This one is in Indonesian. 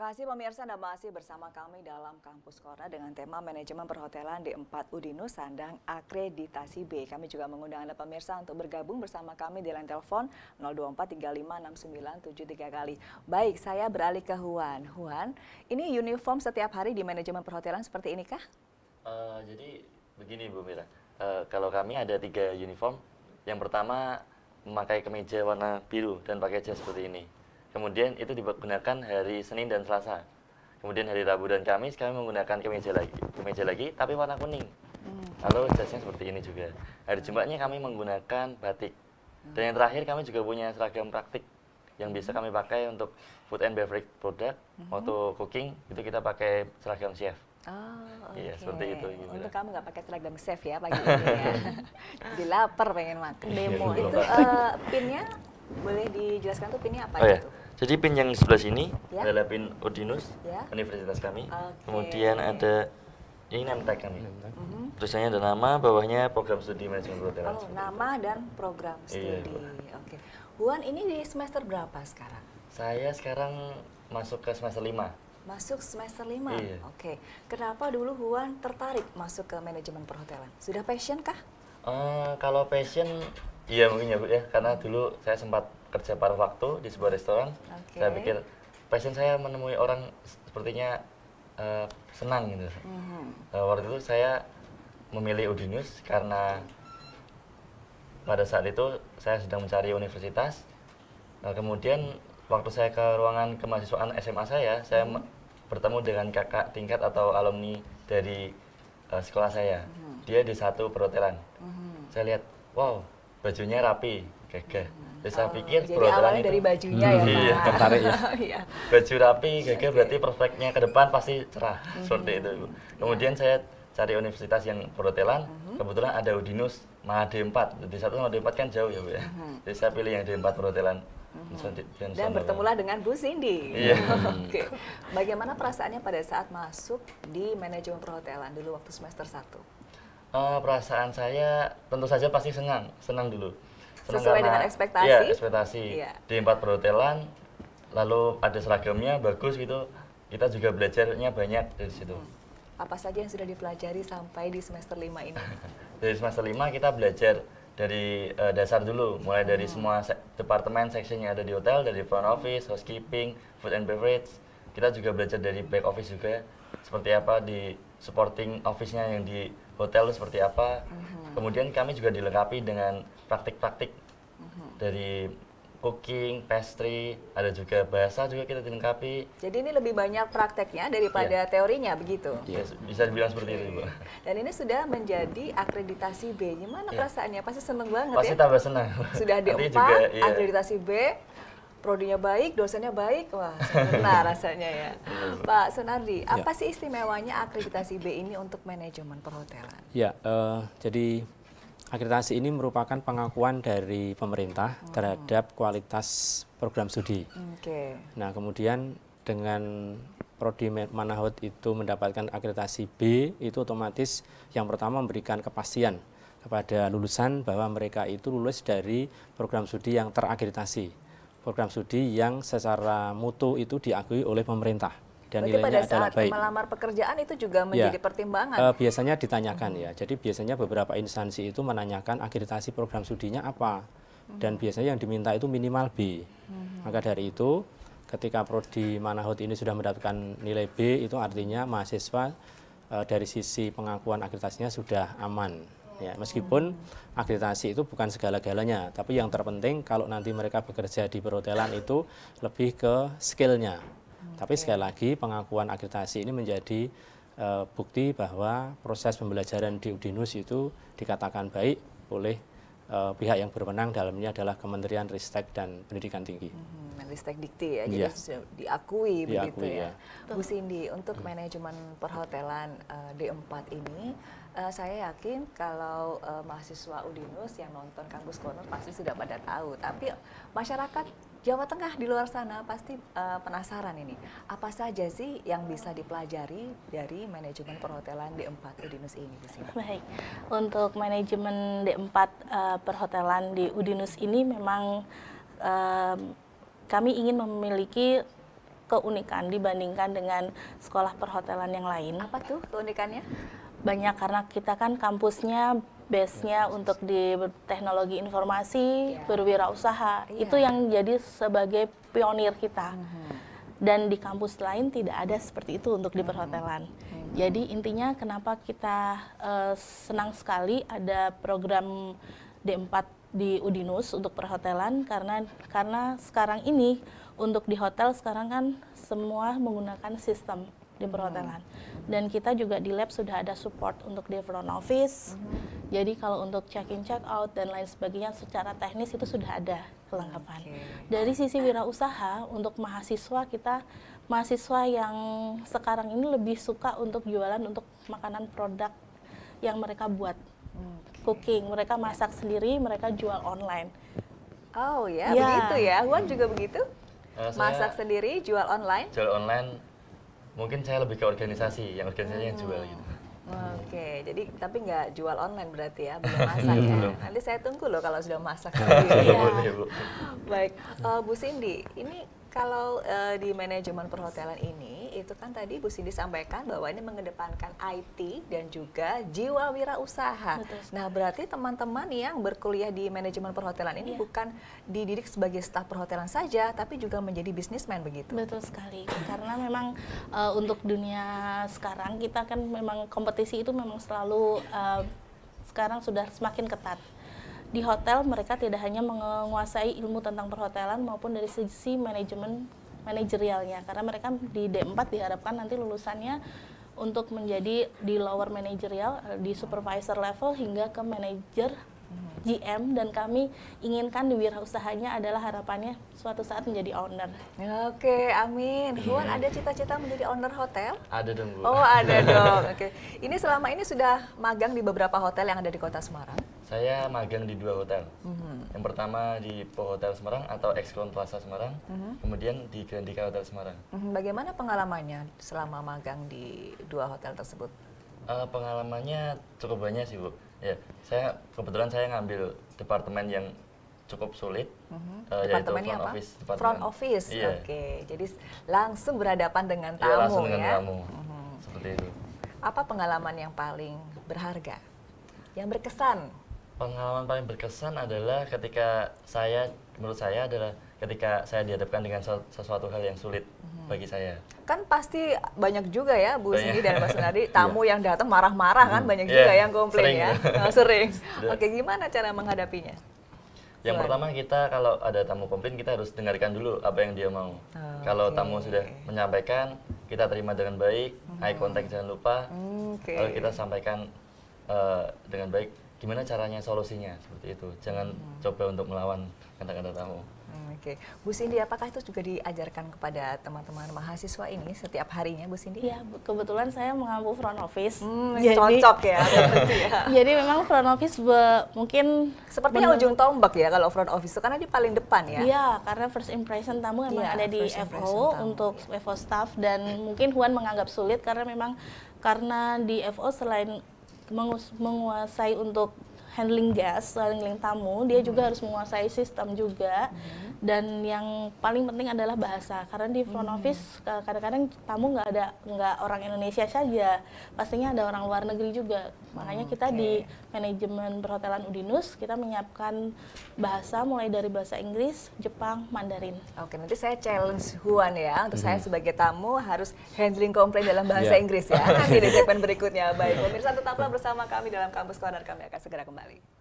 kasih pemirsa Anda masih bersama kami dalam Kampus Kora dengan tema Manajemen Perhotelan di 4 Udinus Sandang Akreditasi B. Kami juga mengundang Anda pemirsa untuk bergabung bersama kami di line telepon 024356973 kali. Baik, saya beralih ke Huan. Huan, ini uniform setiap hari di manajemen perhotelan seperti ini kah? Uh, jadi begini Bu Mira, uh, kalau kami ada tiga uniform. Yang pertama memakai kemeja warna biru dan pakai jas seperti ini. Kemudian itu digunakan hari Senin dan Selasa. Kemudian hari Rabu dan Kamis kami menggunakan kemeja lagi, kemeja lagi tapi warna kuning. Hmm. Lalu jasnya seperti ini juga. Hari Jumatnya kami menggunakan batik. Dan yang terakhir kami juga punya seragam praktik yang bisa kami pakai untuk food and beverage product. Hmm. Waktu cooking itu kita pakai seragam chef. Oh, okay. Iya, seperti itu. Gitu. Untuk kamu nggak pakai seragam chef ya pagi ini ya. Jadi lapar pengen makan demo. itu uh, pinnya boleh dijelaskan tuh pinnya apa oh, ya? itu? Ya. Jadi pin yang sebelah sini ya? adalah pin Udinus, ya? universitas kami. Okay. Kemudian ada ini name tag kami. Mm -hmm. Tulisannya ada nama, bawahnya program studi manajemen perhotelan. Oh, nama dan program iya, studi. Iya, Oke. Okay. Huan ini di semester berapa sekarang? Saya sekarang masuk ke semester 5. Masuk semester 5? Iya. Oke. Okay. Kenapa dulu Huan tertarik masuk ke manajemen perhotelan? Sudah passion kah? Uh, kalau passion, iya mungkin ya Bu ya. Karena dulu saya sempat kerja paruh waktu di sebuah restoran. Okay. Saya pikir passion saya menemui orang sepertinya uh, senang gitu. Mm-hmm. Uh, waktu itu saya memilih Udinus karena pada saat itu saya sedang mencari universitas. Nah, kemudian waktu saya ke ruangan kemahasiswaan SMA saya, saya mm-hmm. bertemu dengan kakak tingkat atau alumni dari uh, sekolah saya. Mm-hmm. Dia di satu perhotelan. Mm-hmm. Saya lihat, wow, bajunya rapi, gagah. Jadi saya oh, pikir jadi awalnya itu, dari bajunya hmm, ya iya. tertarik ya. Baju rapi, gagah okay. berarti prospeknya ke depan pasti cerah mm-hmm. seperti itu. Kemudian yeah. saya cari universitas yang perhotelan, mm-hmm. kebetulan ada Udinus Mahade 4. Di satu sama D4 kan jauh ya Bu ya. Mm-hmm. Jadi saya pilih yang D4 perhotelan. Mm-hmm. Dan bertemulah dengan Bu Cindy. Iya. Oke. Okay. Bagaimana perasaannya pada saat masuk di manajemen perhotelan dulu waktu semester 1? Uh, perasaan saya tentu saja pasti senang, senang dulu sesuai dengan ekspektasi. Iya, ekspektasi. Iya. Di empat perhotelan, lalu ada seragamnya bagus gitu. Kita juga belajarnya banyak dari situ. Hmm. Apa saja yang sudah dipelajari sampai di semester 5 ini? dari semester 5 kita belajar dari uh, dasar dulu, mulai dari hmm. semua se departemen section yang ada di hotel, dari front office, housekeeping, food and beverage. Kita juga belajar dari back office juga, seperti apa di supporting office-nya yang di hotel seperti apa. Mm-hmm. Kemudian kami juga dilengkapi dengan praktik-praktik mm-hmm. dari cooking, pastry, ada juga bahasa juga kita dilengkapi. Jadi ini lebih banyak prakteknya daripada yeah. teorinya begitu? Iya, yes, bisa dibilang seperti itu, Bu. Dan ini sudah menjadi akreditasi B. Gimana yeah. perasaannya? Pasti seneng banget Pasti ya? Pasti tambah senang. Sudah di empat, iya. akreditasi B, prodinya baik, dosennya baik, wah sempurna rasanya ya. Pak Sunardi, ya. apa sih istimewanya akreditasi B ini untuk manajemen perhotelan? Ya, uh, jadi akreditasi ini merupakan pengakuan dari pemerintah hmm. terhadap kualitas program studi. Oke. Okay. Nah, kemudian dengan prodi Manahut itu mendapatkan akreditasi B, itu otomatis yang pertama memberikan kepastian kepada lulusan bahwa mereka itu lulus dari program studi yang terakreditasi program studi yang secara mutu itu diakui oleh pemerintah dan Berarti nilainya pada adalah saat baik. melamar pekerjaan itu juga menjadi ya, pertimbangan. Uh, biasanya ditanyakan hmm. ya. Jadi biasanya beberapa instansi itu menanyakan akreditasi program studinya apa. Hmm. Dan biasanya yang diminta itu minimal B. Hmm. Maka dari itu ketika prodi Manahut ini sudah mendapatkan nilai B itu artinya mahasiswa uh, dari sisi pengakuan akreditasinya sudah aman ya meskipun akreditasi itu bukan segala-galanya tapi yang terpenting kalau nanti mereka bekerja di perhotelan itu lebih ke skillnya okay. tapi sekali lagi pengakuan akreditasi ini menjadi uh, bukti bahwa proses pembelajaran di Udinus itu dikatakan baik oleh uh, pihak yang berwenang dalamnya adalah Kementerian Ristek dan Pendidikan Tinggi. Hmm, Ristek Dikti ya, jadi ya. diakui, diakui begitu ya. ya. Bu Cindy, untuk hmm. manajemen perhotelan uh, D4 ini uh, saya yakin kalau uh, mahasiswa Udinus yang nonton kampus Corner pasti sudah pada tahu. Tapi masyarakat Jawa Tengah di luar sana pasti uh, penasaran ini. Apa saja sih yang bisa dipelajari dari manajemen perhotelan D4 Udinus ini Bu Baik. Untuk manajemen D4 uh, perhotelan di Udinus ini memang uh, kami ingin memiliki keunikan dibandingkan dengan sekolah perhotelan yang lain. Apa tuh keunikannya? Banyak karena kita kan kampusnya base-nya untuk di teknologi informasi, yeah. berwirausaha. Yeah. Itu yang jadi sebagai pionir kita. Mm -hmm. Dan di kampus lain tidak ada seperti itu untuk di perhotelan. Mm -hmm. Jadi intinya kenapa kita uh, senang sekali ada program D4 di Udinus untuk perhotelan karena karena sekarang ini untuk di hotel sekarang kan semua menggunakan sistem di perhotelan. Dan kita juga di lab sudah ada support untuk di front office. Hmm. Jadi kalau untuk check in, check out dan lain sebagainya secara teknis itu sudah ada kelengkapan. Okay. Dari sisi wirausaha untuk mahasiswa kita mahasiswa yang sekarang ini lebih suka untuk jualan untuk makanan produk yang mereka buat. Okay. Cooking, mereka masak sendiri, mereka jual online. Oh ya, ya. begitu ya. Wan juga begitu? Uh, masak sendiri, jual online? Jual online mungkin saya lebih ke organisasi yang organisasi hmm. yang jual gitu Oke, jadi tapi nggak jual online berarti ya, belum masak ya. Nanti saya tunggu loh kalau sudah masak. ya. Baik, uh, Bu Cindy, ini kalau uh, di manajemen perhotelan ini, itu kan tadi Bu Cindy sampaikan bahwa ini mengedepankan IT dan juga jiwa wirausaha. Betul. Nah, berarti teman-teman yang berkuliah di manajemen perhotelan ini yeah. bukan dididik sebagai staf perhotelan saja, tapi juga menjadi bisnismen begitu. Betul sekali. Karena memang uh, untuk dunia sekarang kita kan memang kompetisi itu memang selalu uh, sekarang sudah semakin ketat di hotel mereka tidak hanya menguasai ilmu tentang perhotelan maupun dari sisi manajemen manajerialnya. Karena mereka di D4 diharapkan nanti lulusannya untuk menjadi di lower managerial di supervisor level hingga ke manager GM dan kami inginkan di wirausahanya adalah harapannya suatu saat menjadi owner. Oke, amin. Huan ada cita-cita menjadi owner hotel? Ada dong, Bu. Oh, ada dong. Oke. Ini selama ini sudah magang di beberapa hotel yang ada di Kota Semarang? Saya magang di dua hotel. Mm -hmm. Yang pertama di Po Hotel Semarang atau Excon Plaza Semarang, mm -hmm. kemudian di Grandika Hotel Semarang. Mm -hmm. Bagaimana pengalamannya selama magang di dua hotel tersebut? Uh, pengalamannya cukup banyak sih, Bu Ya, saya kebetulan saya ngambil departemen yang cukup sulit, mm-hmm. uh, yaitu front apa? office. Departemen. Front office, iya. oke. Okay. Jadi langsung berhadapan dengan iya, tamu iya, langsung dengan ya. tamu, mm-hmm. seperti itu. Apa pengalaman yang paling berharga, yang berkesan? Pengalaman paling berkesan adalah ketika saya, menurut saya adalah ketika saya dihadapkan dengan sesuatu hal yang sulit hmm. bagi saya. Kan pasti banyak juga ya Bu Cindy dan Mas Sunardi tamu yang datang marah-marah kan banyak yeah. juga yang komplain sering. ya. Oh, sering. Oke, gimana cara menghadapinya? Yang Gimana? pertama kita kalau ada tamu komplain kita harus dengarkan dulu apa yang dia mau. Oh, kalau okay. tamu sudah menyampaikan, kita terima dengan baik, hmm. eye contact jangan lupa. Okay. Lalu kita sampaikan uh, dengan baik gimana caranya solusinya seperti itu. Jangan hmm. coba untuk melawan kata-kata tamu. Oke, Bu Cindy, apakah itu juga diajarkan kepada teman-teman mahasiswa ini setiap harinya, Bu Cindy? Iya, kebetulan saya mengampu front office. Hmm, jadi, cocok ya, ya. Jadi memang front office be, mungkin sepertinya ujung tombak ya kalau front office itu karena di paling depan ya. Iya, karena first impression tamu memang ya, ada di FO tamu, untuk ya. FO staff dan mungkin Huan menganggap sulit karena memang karena di FO selain menguasai untuk handling gas, handling tamu, dia juga harus menguasai sistem juga. Hmm. Dan yang paling penting adalah bahasa, karena di front hmm. office kadang-kadang tamu nggak ada nggak orang Indonesia saja, pastinya ada orang luar negeri juga. Makanya kita okay. di manajemen perhotelan Udinus kita menyiapkan bahasa mulai dari bahasa Inggris, Jepang, Mandarin. Oke, nanti saya challenge Huan ya untuk hmm. saya sebagai tamu harus handling komplain dalam bahasa yeah. Inggris ya. Nanti di segmen berikutnya. Baik, pemirsa tetaplah bersama kami dalam kampus corner kami akan segera kembali.